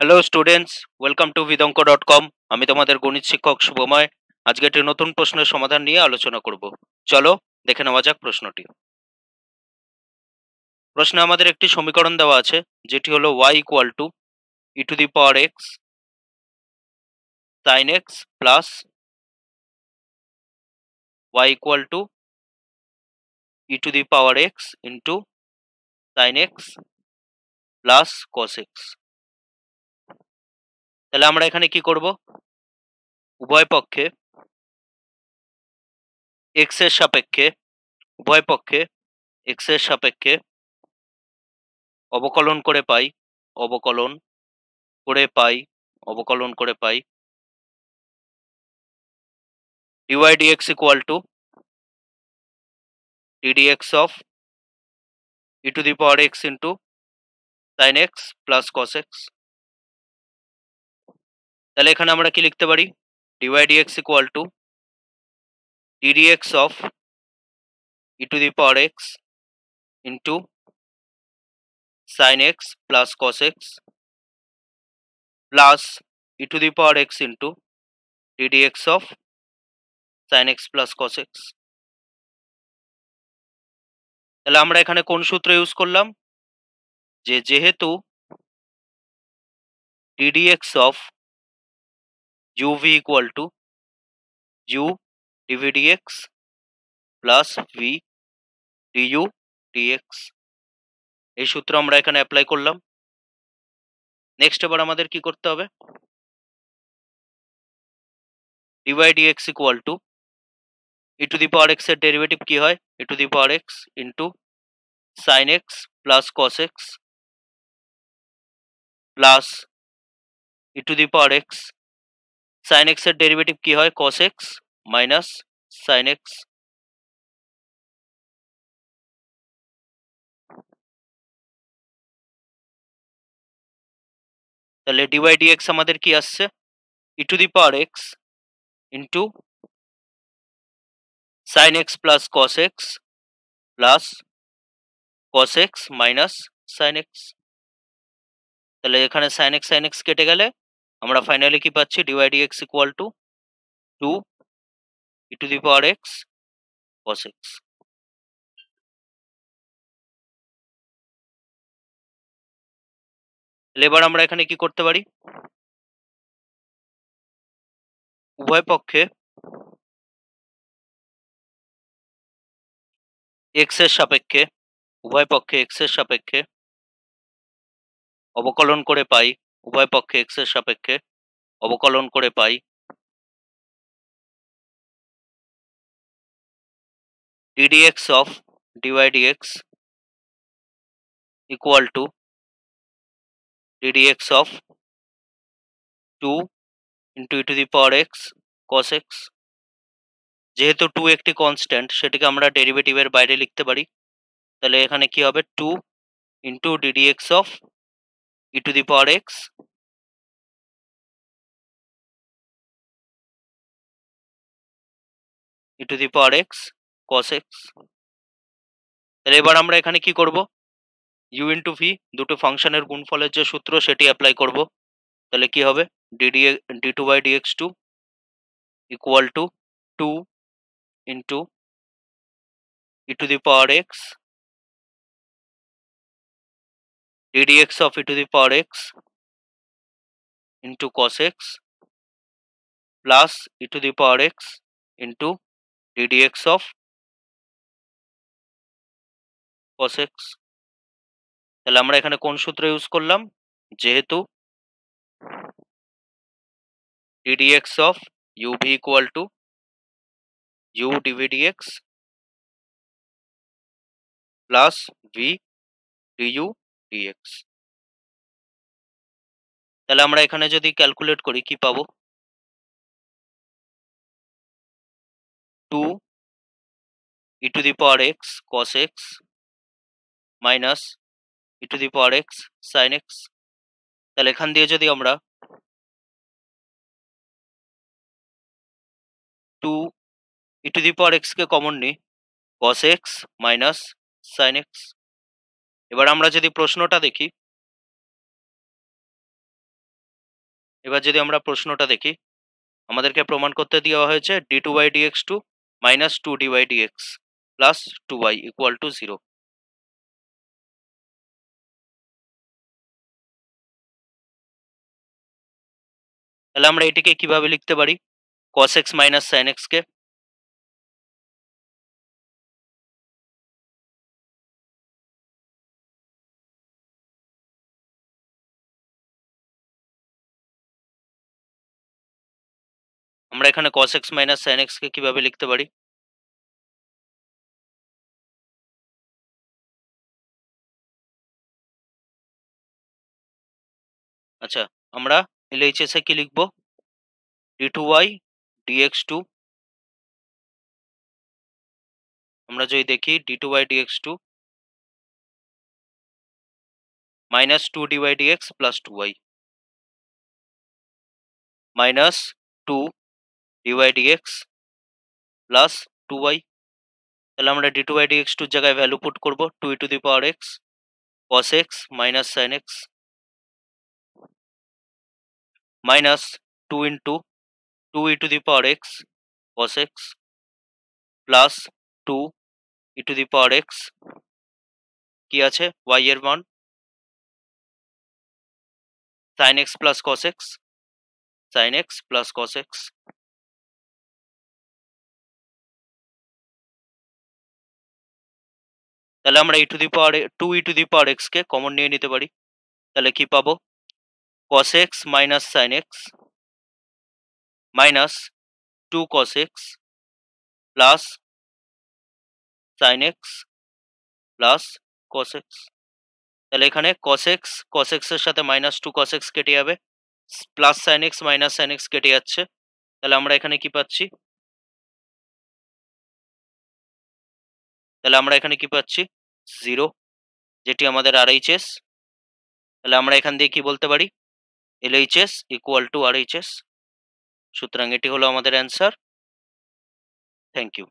Hello students welcome to বিদঙ্ক dot com আমি তোমাদের গণিত শিক্ষক শুভময়। আজকে একটি নতুন প্রশ্নের সমাধান নিয়ে আলোচনা করব। চলো, দেখে নেওয়া যাক প্রশ্নটি। প্রশ্নে আমাদের একটি সমীকরণ দেওয়া আছে, যেটি হলো y equal to e to the power x sine x plus y equal to e to the power x into sine x plus cos x তাহলে আমরা এখানে কি করব? উভয় পক্ষে এক্সের সাপেক্ষে, উভয় পক্ষে এক্সের সাপেক্ষে অবকলন করে পাই, অবকলন করে পাই, অবকলন করে পাই dy dx equal to d dx of e to the power x into sine x plus cos x তাহলে এখানে আমরা কি লিখতে পারি? Dy dx equal to d dx of e to the power x into sine x plus cos x plus e to the power x into d dx of sine x plus cos x তাহলে আমরা এখানে কোন সূত্র use করলাম? যে যেহেতু d dx of uv equal to u dv dx plus v du dx এই সূত্র আমরা এখানে অ্যাপ্লাই করলাম নেক্সট এবার আমাদের কি করতে হবে dy dx equal to e to the power x এর ডেরিভেটিভ কি হয় e to the power x into sin x plus cos x plus e to the power x sine এক্সের ডেরিভেটিভ কি হয়? Cos x minus sine x তাহলে dy dx আমাদের কি আসছে? E to the power x into sine x plus cos x plus cos x minus sine x তাহলে এখানে sine x sine x কেটে গেলে আমরা ফাইনালি কি পাচ্ছি? D y d x equal to two e to the power x cos x এবার আমরা এখানে কি করতে পারি? উভয় পক্ষে এক্সের সাপেক্ষে, উভয় পক্ষে এক্সের সাপেক্ষে অবকলন করে পাই উভয় পক্ষে এক্সের সাপেক্ষে অবকলন করে পাই। ddx of dy dx equal to ddx of 2 into e to the power x cos x যেহেতু টু একটি কনস্ট্যান্ট সেটিকে আমরা ডেরিভেটিভের বাইরে লিখতে পারি। তাহলে এখানে কি হবে? Two into d d x of e to the power x e to the power x cos x তাহলে এবার আমরা এখানে কি করব? ইউ ইন্টু ভি দুটো ফাংশনের গুণফলের যে সূত্র, সেটি অ্যাপ্লাই করব। তাহলে কি হবে? D d d two by d x two equal to two into e to the power x ddx of e to the power x into cos x plus e to the power x into ddx of cos x তাহলে আমরা এখানে কোন সূত্র use করলাম যেহেতু ddx of uv equal to u dv dx plus v du dx তাহলে আমরা এখানে যদি ক্যালকুলেট করি, কি পাবো? Two e to the power x cos x minus e to the power x sine x তাহলে এখান দিয়ে যদি আমরা two e to the power x K common নিই cos x minus sine x এবার আমরা যদি প্রশ্নটা দেখি। এবার যদি আমরা প্রশ্নটা দেখি, আমাদেরকে প্রমাণ করতে দেওয়া হয়েছে d two by d x two minus two d by d x plus two y equal to zero তাহলে আমরা এটিকে কীভাবে লিখতে পারি? cos x minus sin x আমরা এখানে cos x minus sin x কে কিভাবে লিখতে পারি আচ্ছা আমরা LHS এ কি লিখব d2y dx2 আমরা যদি দেখি d2y dx2 minus 2dy dx plus 2y minus 2 d y x plus two y তাহলে আমরা d two y d x টুর জায়গায় ভ্যালু পুট করব two e to the power x cos x minus sine x minus two into two e to the power x cos x plus two e to the power x কি আছে? Y এর মান sine x plus cos x sine x plus cos x তাহলে আমরা e to the power two e to the power x K common নিয়ে নিতে পারি। তাহলে কি পাবো? cos x minus sine x minus two cos x plus sine x plus cos x তাহলে এখানে x, cos x এর সাথে মাইনাস টু cos x কেটে যাবে। Plus sine x minus sine x কেটে যাচ্ছে। তাহলে আমরা এখানে কি পাচ্ছি? তাহলে আমরা এখানে কি পাচ্ছি? জিরো যেটি আমাদের আর এইচ তাহলে আমরা এখান দিয়ে কি বলতে পারি? এলএইচএস ইকুয়াল টু আর সুতরাং এটি হলো আমাদের অ্যান্সার থ্যাংক ইউ